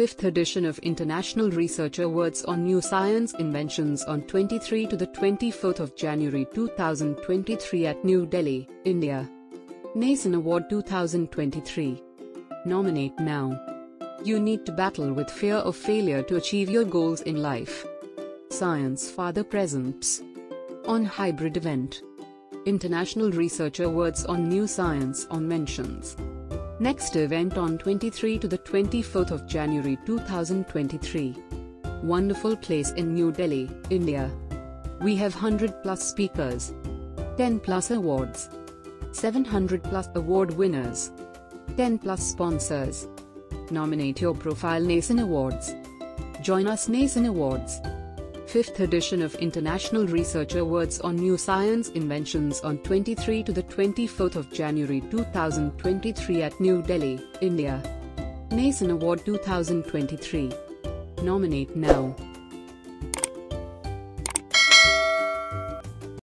5th edition of International Research Awards on New Science Inventions on 23 to the 24th of January 2023 at New Delhi, India. NESIN Award 2023. Nominate now. You need to battle with fear of failure to achieve your goals in life. Science Father presents on hybrid event. International Research Awards on New Science Inventions. Next event on 23 to the 24th of January 2023. Wonderful place in New Delhi, India. We have 100 plus speakers, 10 plus awards, 700 plus award winners, 10 plus sponsors. Nominate your profile NESIN Awards. Join us NESIN Awards. 5th edition of International Research Awards on New Science Inventions on 23 to the 24th of January 2023 at New Delhi, India. NESIN Award 2023. Nominate now.